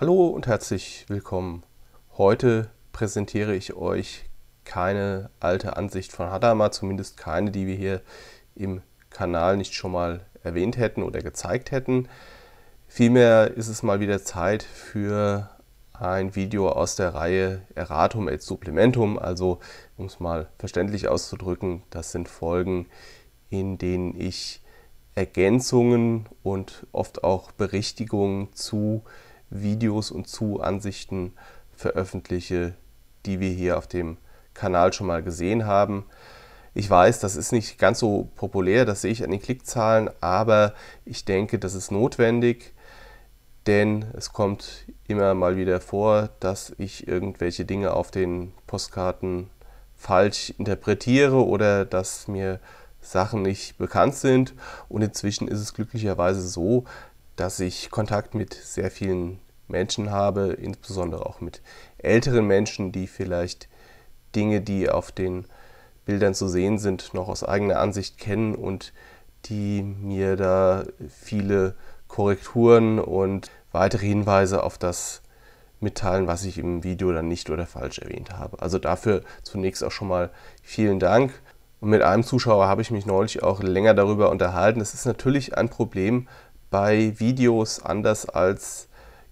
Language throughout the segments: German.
Hallo und herzlich willkommen. Heute präsentiere ich euch keine alte Ansicht von Hadamar, zumindest keine, die wir hier im Kanal nicht schon mal erwähnt hätten oder gezeigt hätten. Vielmehr ist es mal wieder Zeit für ein Video aus der Reihe Erratum et Supplementum, also um es mal verständlich auszudrücken, das sind Folgen, in denen ich Ergänzungen und oft auch Berichtigungen zu Videos und zu Ansichten veröffentliche, die wir hier auf dem Kanal schon mal gesehen haben. Ich weiß, das ist nicht ganz so populär, das sehe ich an den Klickzahlen, aber ich denke, das ist notwendig, denn es kommt immer mal wieder vor, dass ich irgendwelche Dinge auf den Postkarten falsch interpretiere oder dass mir Sachen nicht bekannt sind. Und inzwischen ist es glücklicherweise so, dass ich Kontakt mit sehr vielen Menschen habe, insbesondere auch mit älteren Menschen, die vielleicht Dinge, die auf den Bildern zu sehen sind, noch aus eigener Ansicht kennen und die mir da viele Korrekturen und weitere Hinweise auf das mitteilen, was ich im Video dann nicht oder falsch erwähnt habe. Also dafür zunächst auch schon mal vielen Dank. Und mit einem Zuschauer habe ich mich neulich auch länger darüber unterhalten. Es ist natürlich ein Problem bei Videos anders als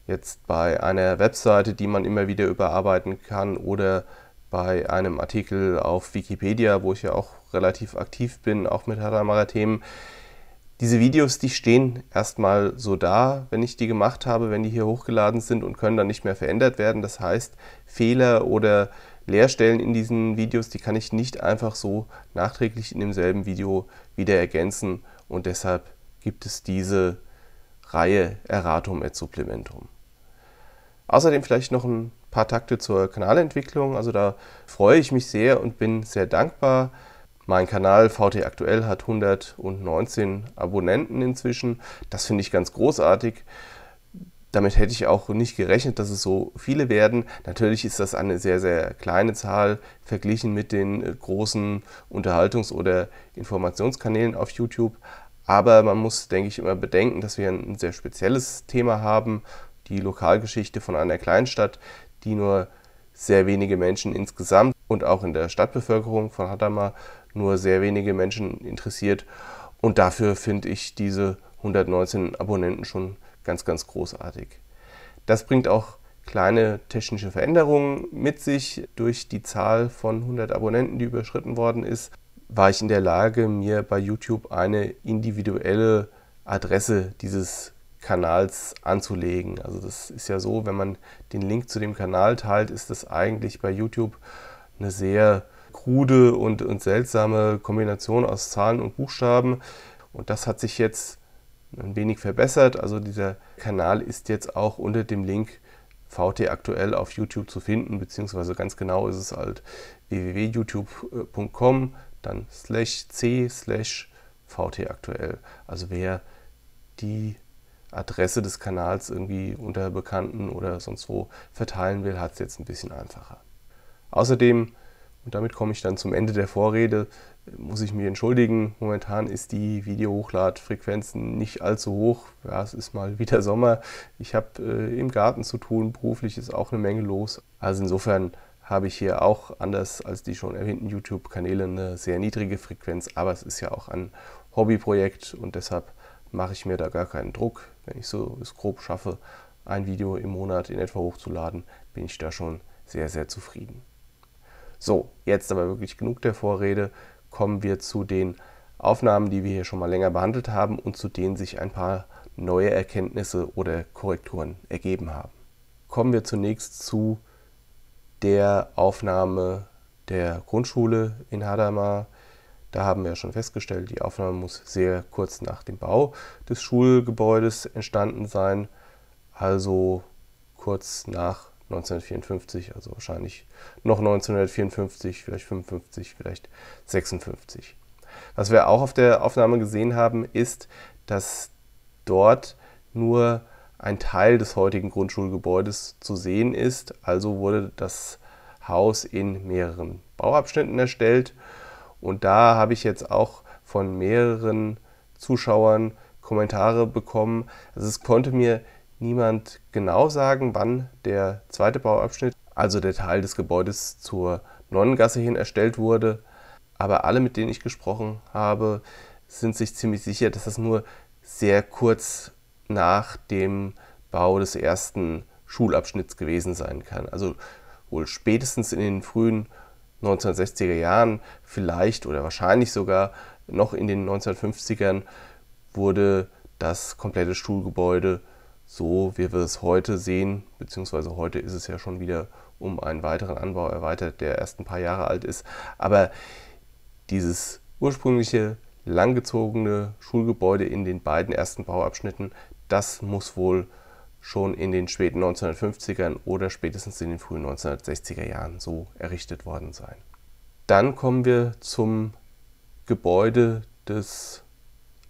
jetzt bei einer Webseite, die man immer wieder überarbeiten kann oder bei einem Artikel auf Wikipedia, wo ich ja auch relativ aktiv bin, auch mit Hadamara-Themen. Diese Videos, die stehen erstmal so da, wenn ich die gemacht habe, wenn die hier hochgeladen sind und können dann nicht mehr verändert werden. Das heißt, Fehler oder Leerstellen in diesen Videos, die kann ich nicht einfach so nachträglich in demselben Video wieder ergänzen und deshalb gibt es diese Reihe Erratum et Supplementum. Außerdem vielleicht noch ein paar Takte zur Kanalentwicklung. Also da freue ich mich sehr und bin sehr dankbar. Mein Kanal VT Aktuell hat 119 Abonnenten inzwischen. Das finde ich ganz großartig. Damit hätte ich auch nicht gerechnet, dass es so viele werden. Natürlich ist das eine sehr, sehr kleine Zahl verglichen mit den großen Unterhaltungs- oder Informationskanälen auf YouTube. Aber man muss, denke ich, immer bedenken, dass wir ein sehr spezielles Thema haben die Lokalgeschichte von einer Kleinstadt, die nur sehr wenige Menschen insgesamt und auch in der Stadtbevölkerung von Hadamar nur sehr wenige Menschen interessiert. Und dafür finde ich diese 119 Abonnenten schon ganz, ganz großartig. Das bringt auch kleine technische Veränderungen mit sich. Durch die Zahl von 100 Abonnenten, die überschritten worden ist, war ich in der Lage, mir bei YouTube eine individuelle Adresse dieses Kanals anzulegen. Also das ist ja so, wenn man den Link zu dem Kanal teilt, ist das eigentlich bei YouTube eine sehr krude und, und seltsame Kombination aus Zahlen und Buchstaben. Und das hat sich jetzt ein wenig verbessert. Also dieser Kanal ist jetzt auch unter dem Link VT aktuell auf YouTube zu finden, beziehungsweise ganz genau ist es halt www.youtube.com, dann slash c slash VT aktuell. Also wer die Adresse des Kanals irgendwie unter Bekannten oder sonst wo verteilen will, hat es jetzt ein bisschen einfacher. Außerdem, und damit komme ich dann zum Ende der Vorrede, muss ich mich entschuldigen. Momentan ist die Videohochladfrequenz nicht allzu hoch. Ja, es ist mal wieder Sommer. Ich habe äh, im Garten zu tun. Beruflich ist auch eine Menge los. Also insofern habe ich hier auch, anders als die schon erwähnten YouTube-Kanäle, eine sehr niedrige Frequenz. Aber es ist ja auch ein Hobbyprojekt und deshalb mache ich mir da gar keinen Druck. Wenn ich so es grob schaffe, ein Video im Monat in etwa hochzuladen, bin ich da schon sehr, sehr zufrieden. So, jetzt aber wirklich genug der Vorrede. Kommen wir zu den Aufnahmen, die wir hier schon mal länger behandelt haben und zu denen sich ein paar neue Erkenntnisse oder Korrekturen ergeben haben. Kommen wir zunächst zu der Aufnahme der Grundschule in Hadamar da haben wir schon festgestellt, die Aufnahme muss sehr kurz nach dem Bau des Schulgebäudes entstanden sein, also kurz nach 1954, also wahrscheinlich noch 1954, vielleicht 55, vielleicht 56. Was wir auch auf der Aufnahme gesehen haben, ist, dass dort nur ein Teil des heutigen Grundschulgebäudes zu sehen ist. Also wurde das Haus in mehreren Bauabschnitten erstellt und da habe ich jetzt auch von mehreren Zuschauern Kommentare bekommen. Also es konnte mir niemand genau sagen, wann der zweite Bauabschnitt, also der Teil des Gebäudes zur Nonnengasse hin erstellt wurde. Aber alle, mit denen ich gesprochen habe, sind sich ziemlich sicher, dass das nur sehr kurz nach dem Bau des ersten Schulabschnitts gewesen sein kann. Also wohl spätestens in den frühen 1960er Jahren, vielleicht oder wahrscheinlich sogar noch in den 1950ern, wurde das komplette Schulgebäude so, wie wir es heute sehen, beziehungsweise heute ist es ja schon wieder um einen weiteren Anbau erweitert, der erst ein paar Jahre alt ist. Aber dieses ursprüngliche langgezogene Schulgebäude in den beiden ersten Bauabschnitten, das muss wohl schon in den späten 1950ern oder spätestens in den frühen 1960er Jahren so errichtet worden sein. Dann kommen wir zum Gebäude des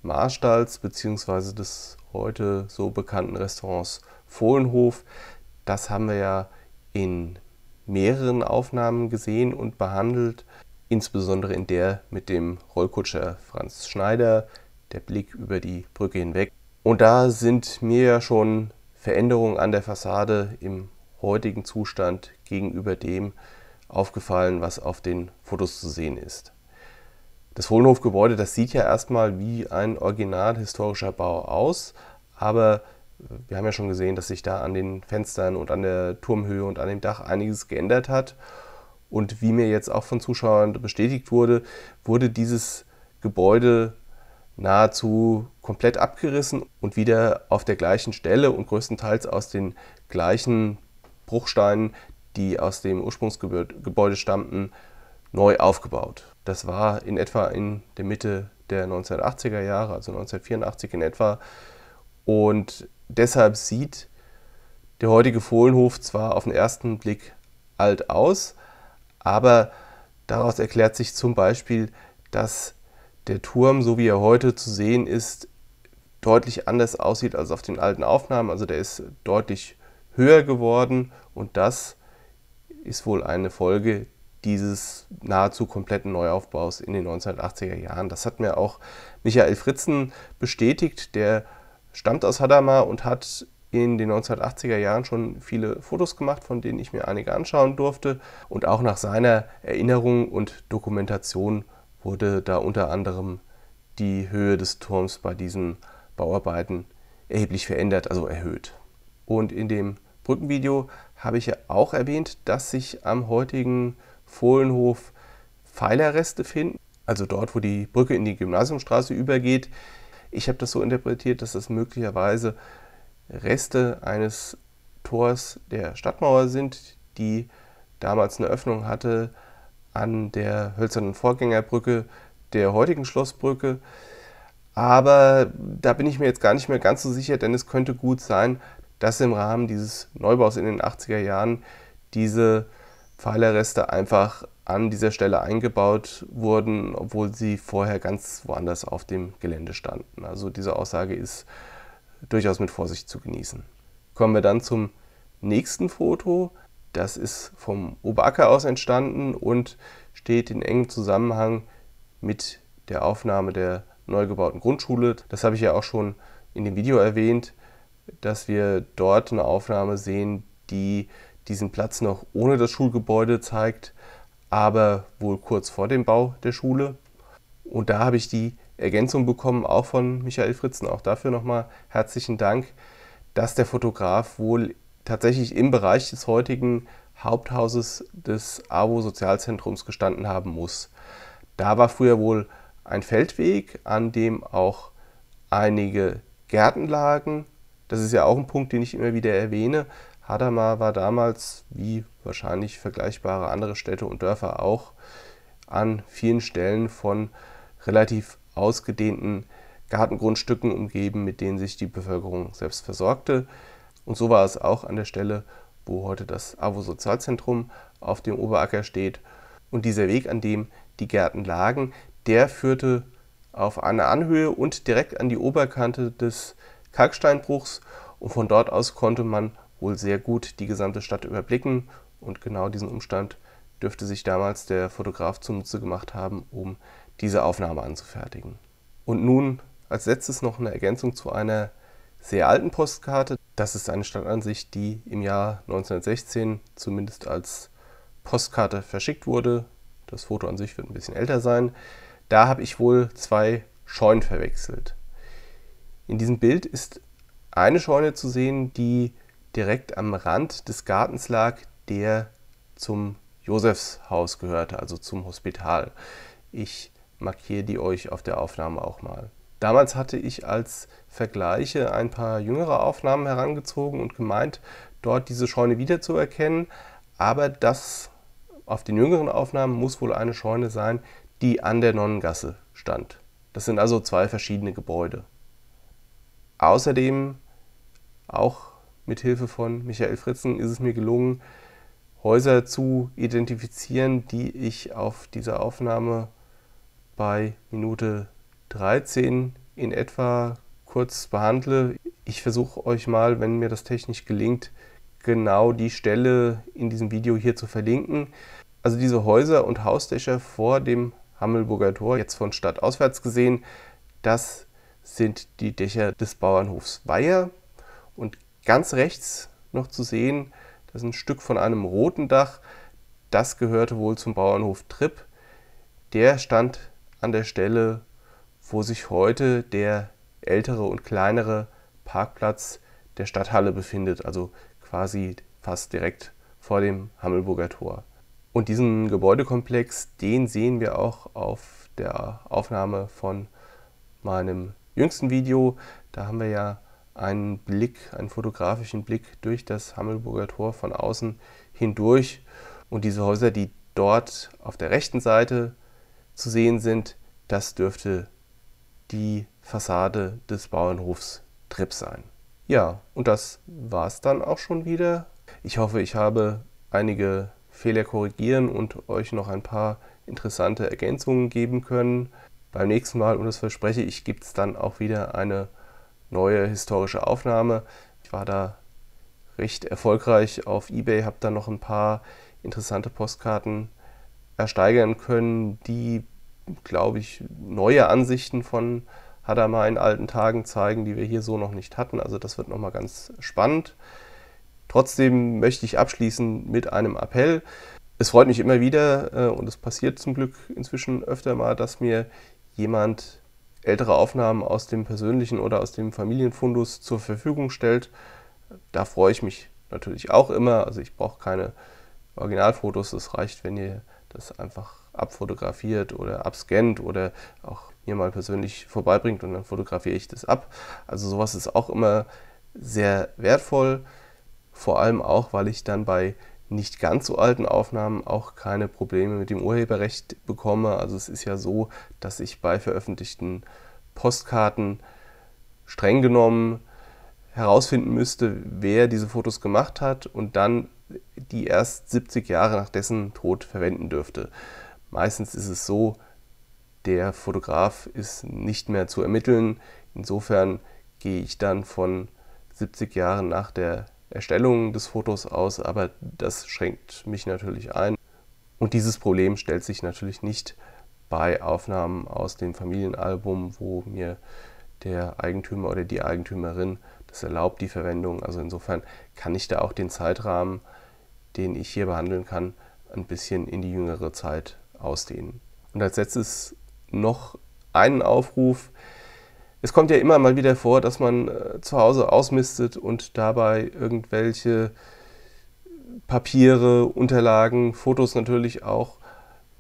Marstalls bzw. des heute so bekannten Restaurants Fohlenhof. Das haben wir ja in mehreren Aufnahmen gesehen und behandelt, insbesondere in der mit dem Rollkutscher Franz Schneider, der Blick über die Brücke hinweg. Und da sind mir ja schon Veränderungen an der Fassade im heutigen Zustand gegenüber dem aufgefallen, was auf den Fotos zu sehen ist. Das Hohenhofgebäude, das sieht ja erstmal wie ein original historischer Bau aus, aber wir haben ja schon gesehen, dass sich da an den Fenstern und an der Turmhöhe und an dem Dach einiges geändert hat. Und wie mir jetzt auch von Zuschauern bestätigt wurde, wurde dieses Gebäude nahezu komplett abgerissen und wieder auf der gleichen Stelle und größtenteils aus den gleichen Bruchsteinen, die aus dem Ursprungsgebäude stammten, neu aufgebaut. Das war in etwa in der Mitte der 1980er Jahre, also 1984 in etwa. Und deshalb sieht der heutige Fohlenhof zwar auf den ersten Blick alt aus, aber daraus erklärt sich zum Beispiel, dass der Turm, so wie er heute zu sehen ist, deutlich anders aussieht als auf den alten Aufnahmen. Also der ist deutlich höher geworden und das ist wohl eine Folge dieses nahezu kompletten Neuaufbaus in den 1980er Jahren. Das hat mir auch Michael Fritzen bestätigt, der stammt aus Hadamar und hat in den 1980er Jahren schon viele Fotos gemacht, von denen ich mir einige anschauen durfte. Und auch nach seiner Erinnerung und Dokumentation wurde da unter anderem die Höhe des Turms bei diesen Bauarbeiten erheblich verändert, also erhöht. Und in dem Brückenvideo habe ich ja auch erwähnt, dass sich am heutigen Fohlenhof Pfeilerreste finden, also dort, wo die Brücke in die Gymnasiumstraße übergeht. Ich habe das so interpretiert, dass das möglicherweise Reste eines Tors der Stadtmauer sind, die damals eine Öffnung hatte an der hölzernen Vorgängerbrücke der heutigen Schlossbrücke. Aber da bin ich mir jetzt gar nicht mehr ganz so sicher, denn es könnte gut sein, dass im Rahmen dieses Neubaus in den 80er Jahren diese Pfeilerreste einfach an dieser Stelle eingebaut wurden, obwohl sie vorher ganz woanders auf dem Gelände standen. Also diese Aussage ist durchaus mit Vorsicht zu genießen. Kommen wir dann zum nächsten Foto. Das ist vom Oberacker aus entstanden und steht in engem Zusammenhang mit der Aufnahme der neu gebauten Grundschule. Das habe ich ja auch schon in dem Video erwähnt, dass wir dort eine Aufnahme sehen, die diesen Platz noch ohne das Schulgebäude zeigt, aber wohl kurz vor dem Bau der Schule. Und da habe ich die Ergänzung bekommen, auch von Michael Fritzen. Auch dafür nochmal herzlichen Dank, dass der Fotograf wohl tatsächlich im Bereich des heutigen Haupthauses des AWO Sozialzentrums gestanden haben muss. Da war früher wohl ein Feldweg, an dem auch einige Gärten lagen. Das ist ja auch ein Punkt, den ich immer wieder erwähne. Hadamar war damals, wie wahrscheinlich vergleichbare andere Städte und Dörfer auch, an vielen Stellen von relativ ausgedehnten Gartengrundstücken umgeben, mit denen sich die Bevölkerung selbst versorgte. Und so war es auch an der Stelle, wo heute das AWO-Sozialzentrum auf dem Oberacker steht. Und dieser Weg, an dem die Gärten lagen, der führte auf eine Anhöhe und direkt an die Oberkante des Kalksteinbruchs. Und von dort aus konnte man wohl sehr gut die gesamte Stadt überblicken. Und genau diesen Umstand dürfte sich damals der Fotograf zunutze gemacht haben, um diese Aufnahme anzufertigen. Und nun als letztes noch eine Ergänzung zu einer sehr alten Postkarte. Das ist eine Stadtansicht, die im Jahr 1916 zumindest als Postkarte verschickt wurde. Das Foto an sich wird ein bisschen älter sein. Da habe ich wohl zwei Scheunen verwechselt. In diesem Bild ist eine Scheune zu sehen, die direkt am Rand des Gartens lag, der zum Josefshaus gehörte, also zum Hospital. Ich markiere die euch auf der Aufnahme auch mal. Damals hatte ich als Vergleiche ein paar jüngere Aufnahmen herangezogen und gemeint, dort diese Scheune wiederzuerkennen. Aber das auf den jüngeren Aufnahmen muss wohl eine Scheune sein, die an der Nonnengasse stand. Das sind also zwei verschiedene Gebäude. Außerdem, auch mit Hilfe von Michael Fritzen, ist es mir gelungen, Häuser zu identifizieren, die ich auf dieser Aufnahme bei Minute 13 in etwa kurz behandle. Ich versuche euch mal, wenn mir das technisch gelingt, genau die Stelle in diesem Video hier zu verlinken. Also diese Häuser und Hausdächer vor dem Hammelburger Tor, jetzt von Stadt auswärts gesehen, das sind die Dächer des Bauernhofs Weiher. Und ganz rechts noch zu sehen, das ist ein Stück von einem roten Dach. Das gehörte wohl zum Bauernhof Tripp. Der stand an der Stelle, wo sich heute der ältere und kleinere Parkplatz der Stadthalle befindet, also quasi fast direkt vor dem Hammelburger Tor. Und diesen Gebäudekomplex, den sehen wir auch auf der Aufnahme von meinem jüngsten Video. Da haben wir ja einen Blick, einen fotografischen Blick durch das Hammelburger Tor von außen hindurch. Und diese Häuser, die dort auf der rechten Seite zu sehen sind, das dürfte die Fassade des Bauernhofs Tripp sein. Ja, und das war es dann auch schon wieder. Ich hoffe, ich habe einige Fehler korrigieren und euch noch ein paar interessante Ergänzungen geben können. Beim nächsten Mal, und das verspreche ich, gibt es dann auch wieder eine neue historische Aufnahme. Ich war da recht erfolgreich auf eBay, habe da noch ein paar interessante Postkarten ersteigern können, die, glaube ich, neue Ansichten von Hadamar in alten Tagen zeigen, die wir hier so noch nicht hatten. Also das wird nochmal ganz spannend. Trotzdem möchte ich abschließen mit einem Appell. Es freut mich immer wieder äh, und es passiert zum Glück inzwischen öfter mal, dass mir jemand ältere Aufnahmen aus dem persönlichen oder aus dem Familienfundus zur Verfügung stellt. Da freue ich mich natürlich auch immer. Also ich brauche keine Originalfotos. Es reicht, wenn ihr das einfach abfotografiert oder abscannt oder auch mir mal persönlich vorbeibringt und dann fotografiere ich das ab. Also sowas ist auch immer sehr wertvoll. Vor allem auch, weil ich dann bei nicht ganz so alten Aufnahmen auch keine Probleme mit dem Urheberrecht bekomme. Also es ist ja so, dass ich bei veröffentlichten Postkarten streng genommen herausfinden müsste, wer diese Fotos gemacht hat und dann die erst 70 Jahre nach dessen Tod verwenden dürfte. Meistens ist es so, der Fotograf ist nicht mehr zu ermitteln. Insofern gehe ich dann von 70 Jahren nach der Erstellung des Fotos aus, aber das schränkt mich natürlich ein. Und dieses Problem stellt sich natürlich nicht bei Aufnahmen aus dem Familienalbum, wo mir der Eigentümer oder die Eigentümerin das erlaubt, die Verwendung. Also insofern kann ich da auch den Zeitrahmen, den ich hier behandeln kann, ein bisschen in die jüngere Zeit ausdehnen. Und als letztes noch einen Aufruf, es kommt ja immer mal wieder vor, dass man äh, zu Hause ausmistet und dabei irgendwelche Papiere, Unterlagen, Fotos natürlich auch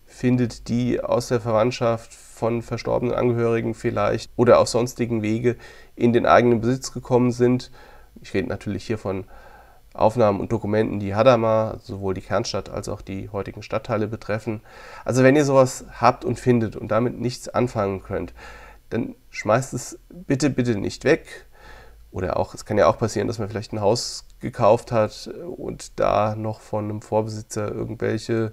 findet, die aus der Verwandtschaft von verstorbenen Angehörigen vielleicht oder auf sonstigen Wege in den eigenen Besitz gekommen sind. Ich rede natürlich hier von Aufnahmen und Dokumenten, die Hadamar, sowohl die Kernstadt als auch die heutigen Stadtteile betreffen. Also wenn ihr sowas habt und findet und damit nichts anfangen könnt, dann schmeißt es bitte, bitte nicht weg. Oder auch, es kann ja auch passieren, dass man vielleicht ein Haus gekauft hat und da noch von einem Vorbesitzer irgendwelche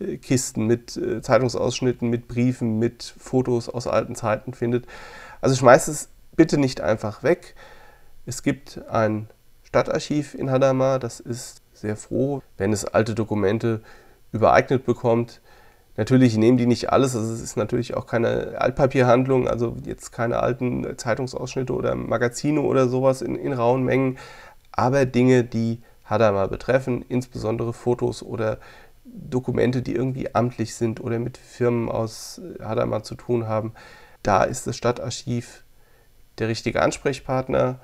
äh, Kisten mit äh, Zeitungsausschnitten, mit Briefen, mit Fotos aus alten Zeiten findet. Also schmeißt es bitte nicht einfach weg. Es gibt ein Stadtarchiv in Hadamar, das ist sehr froh, wenn es alte Dokumente übereignet bekommt. Natürlich nehmen die nicht alles, also es ist natürlich auch keine Altpapierhandlung, also jetzt keine alten Zeitungsausschnitte oder Magazine oder sowas in, in rauen Mengen, aber Dinge, die Hadamar betreffen, insbesondere Fotos oder Dokumente, die irgendwie amtlich sind oder mit Firmen aus Hadamar zu tun haben, da ist das Stadtarchiv der richtige Ansprechpartner.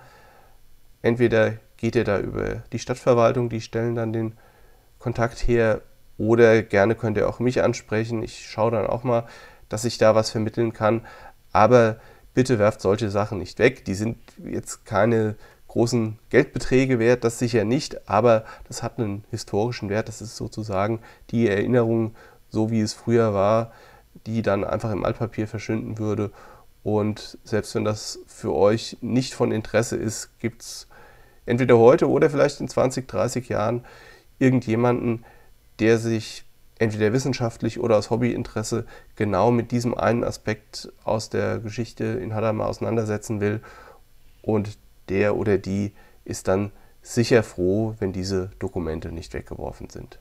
Entweder geht ihr da über die Stadtverwaltung, die stellen dann den Kontakt her, oder gerne könnt ihr auch mich ansprechen. Ich schaue dann auch mal, dass ich da was vermitteln kann. Aber bitte werft solche Sachen nicht weg. Die sind jetzt keine großen Geldbeträge wert, das sicher nicht, aber das hat einen historischen Wert. Das ist sozusagen die Erinnerung, so wie es früher war, die dann einfach im Altpapier verschwinden würde. Und selbst wenn das für euch nicht von Interesse ist, gibt es entweder heute oder vielleicht in 20, 30 Jahren irgendjemanden, der sich entweder wissenschaftlich oder aus Hobbyinteresse genau mit diesem einen Aspekt aus der Geschichte in Hadamar auseinandersetzen will. Und der oder die ist dann sicher froh, wenn diese Dokumente nicht weggeworfen sind.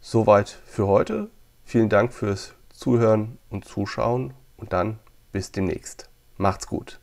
Soweit für heute. Vielen Dank fürs Zuhören und Zuschauen und dann bis demnächst. Macht's gut.